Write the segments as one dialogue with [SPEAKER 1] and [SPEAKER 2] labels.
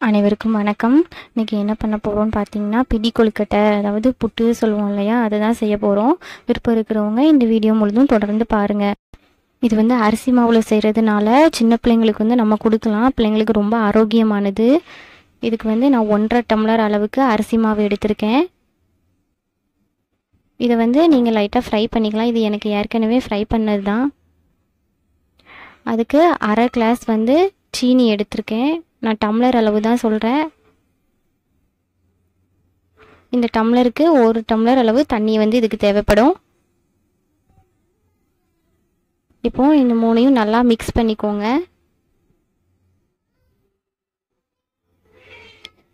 [SPEAKER 1] அனைவருக்கும் வணக்கம். இன்றைக்கி என்ன பண்ண போகிறோம்னு பார்த்தீங்கன்னா பிடி கொழுக்கட்டை அதாவது புட்டு சொல்லுவோம் இல்லையா? அதை தான் செய்ய போகிறோம் விருப்பம் இருக்கிறவங்க இந்த வீடியோ முழுதும் தொடர்ந்து பாருங்கள் இது வந்து அரிசி மாவில் செய்கிறதுனால சின்ன பிள்ளைங்களுக்கு வந்து நம்ம கொடுக்கலாம். பிள்ளைங்களுக்கு ரொம்ப ஆரோக்கியமானது. இதுக்கு வந்து நான் ஒன்றரை டம்ளர் அளவுக்கு அரிசி மாவு எடுத்திருக்கேன். இதை வந்து நீங்கள் லைட்டாக ஃப்ரை பண்ணிக்கலாம். இது எனக்கு ஏற்கனவே ஃப்ரை பண்ணது தான் அதுக்கு அரை கிளாஸ் வந்து சீனி எடுத்திருக்கேன். நான் டம்ளர் அளவு தான் சொல்கிறேன் இந்த டம்ளருக்கு ஒரு டம்ளர் அளவு தண்ணி வந்து இதுக்கு தேவைப்படும். இப்போ இந்த மூணையும் நல்லா மிக்ஸ் பண்ணிக்கோங்க.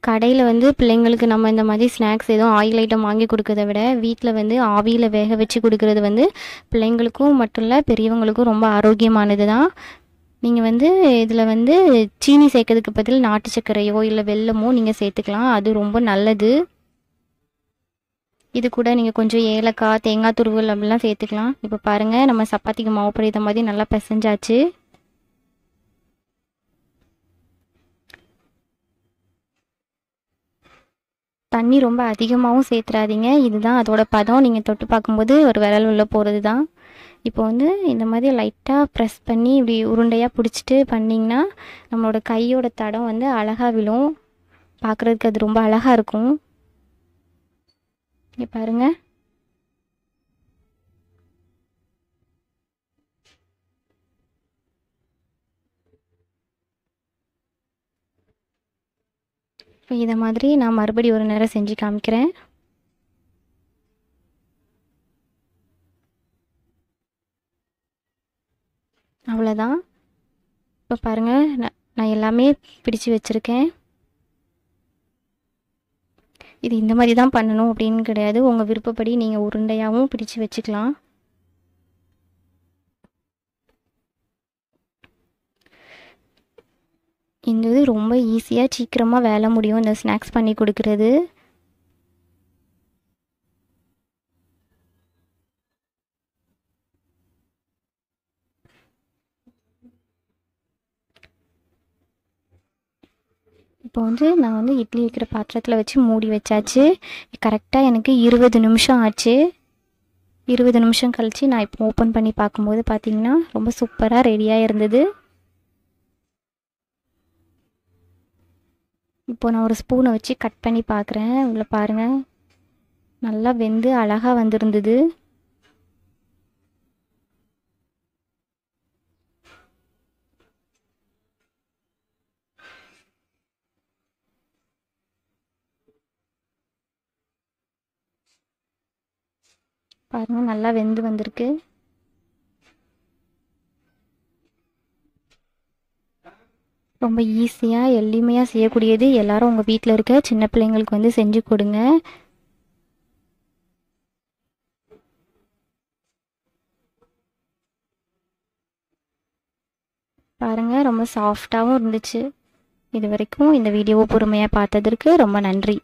[SPEAKER 1] கடையில் வந்து பிள்ளைங்களுக்கு நம்ம இந்த மாதிரி ஸ்நாக்ஸ் எதுவும் ஆயில் ஐட்டம் வாங்கி கொடுக்கறத விட வீட்டில் வந்து ஆவியில் வேக வச்சு கொடுக்கறது வந்து பிள்ளைங்களுக்கும் மட்டும் இல்லை பெரியவங்களுக்கும் ரொம்ப ஆரோக்கியமானது தான் நீங்கள் வந்து இதில் வந்து சீனி சேர்க்கறதுக்கு பதில் நாட்டு சர்க்கரையோ இல்லை வெல்லமோ நீங்கள் சேர்த்துக்கலாம். அது ரொம்ப நல்லது. இது கூட நீங்கள் கொஞ்சம் ஏலக்காய் தேங்காய் துருவல் அப்படிலாம் சேர்த்துக்கலாம். இப்போ பாருங்கள் நம்ம சப்பாத்திக்கு மாவு பிடித்த மாதிரி நல்லா பிசைஞ்சாச்சு. தண்ணி ரொம்ப அதிகமாகவும் சேர்த்துறாதீங்க. இதுதான் அதோட பதம். நீங்கள் தொட்டு பார்க்கும்போது ஒரு விரல் உள்ள போகிறது தான் இப்போ வந்து இந்த மாதிரி லைட்டாக ப்ரெஸ் பண்ணி இப்படி உருண்டையாக பிடிச்சிட்டு பண்ணிங்கன்னா நம்மளோட கையோட தடம் வந்து அழகாக விழும். பார்க்குறதுக்கு அது ரொம்ப அழகாக இருக்கும். இங்கே பாருங்கள் இப்போ இதை மாதிரி நான் மறுபடி ஒரு நேரம் செஞ்சு காமிக்கிறேன். அவ்வளோதான். இப்போ பாருங்கள் நான் நான் எல்லாமே பிடிச்சு வச்சுருக்கேன். இது இந்த மாதிரி தான் பண்ணணும் அப்படின்னு கிடையாது. உங்கள் விருப்பப்படி நீங்கள் உருண்டையாகவும் பிடிச்சு வச்சுக்கலாம். இந்த இது ரொம்ப ஈஸியாக சீக்கிரமாக வேலை முடியும். இந்த ஸ்நாக்ஸ் பண்ணி கொடுக்கறது. இப்போ வந்து நான் வந்து இட்லி வைக்கிற பாத்திரத்தில் வச்சு மூடி வச்சாச்சு. கரெக்டாக எனக்கு இருபது நிமிஷம் ஆச்சு. இருபது நிமிஷம் கழித்து நான் இப்போ ஓப்பன் பண்ணி பார்க்கும்போது பார்த்தீங்கன்னா ரொம்ப சூப்பராக ரெடியாக இருந்தது. இப்போ நான் ஒரு ஸ்பூனை வச்சு கட் பண்ணி பார்க்குறேன். உள்ள பாருங்கள் நல்லா வெந்து அழகாக வந்திருந்தது. பாருங்கள் நல்லா வெந்து வந்திருக்கு. ரொம்ப ஈஸியாக எளிமையாக செய்யக்கூடியது எல்லாரும் உங்கள் வீட்டில் இருக்க சின்ன பிள்ளைங்களுக்கு வந்து செஞ்சு கொடுங்க. பாருங்கள் ரொம்ப சாஃப்டாகவும் இருந்துச்சு. இது வரைக்கும் இந்த வீடியோவை பொறுமையாக பார்த்ததற்கு ரொம்ப நன்றி.